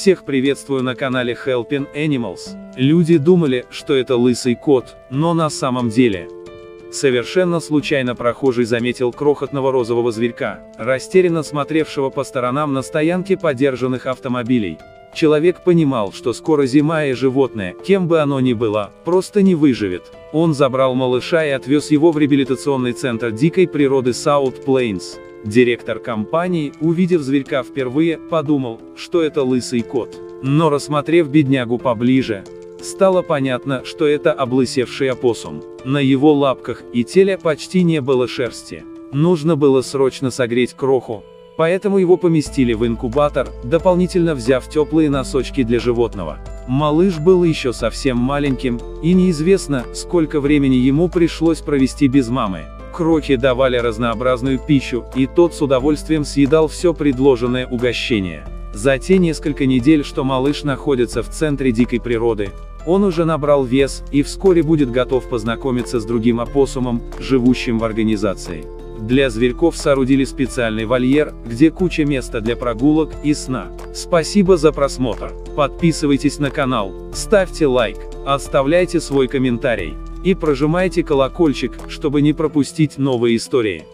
Всех приветствую на канале Helping Animals. Люди думали, что это лысый кот, но на самом деле. Совершенно случайно прохожий заметил крохотного розового зверька, растерянно смотревшего по сторонам на стоянке подержанных автомобилей. Человек понимал, что скоро зима и животное, кем бы оно ни было, просто не выживет. Он забрал малыша и отвез его в реабилитационный центр дикой природы South Plains. Директор компании, увидев зверька впервые, подумал, что это лысый кот. Но рассмотрев беднягу поближе, стало понятно, что это облысевший опоссум. На его лапках и теле почти не было шерсти. Нужно было срочно согреть кроху, поэтому его поместили в инкубатор, дополнительно взяв теплые носочки для животного. Малыш был еще совсем маленьким, и неизвестно, сколько времени ему пришлось провести без мамы. Крохи давали разнообразную пищу, и тот с удовольствием съедал все предложенное угощение. За те несколько недель, что малыш находится в центре дикой природы, он уже набрал вес, и вскоре будет готов познакомиться с другим опоссумом, живущим в организации. Для зверьков соорудили специальный вольер, где куча места для прогулок и сна. Спасибо за просмотр. Подписывайтесь на канал, ставьте лайк, оставляйте свой комментарий и прожимайте колокольчик, чтобы не пропустить новые истории.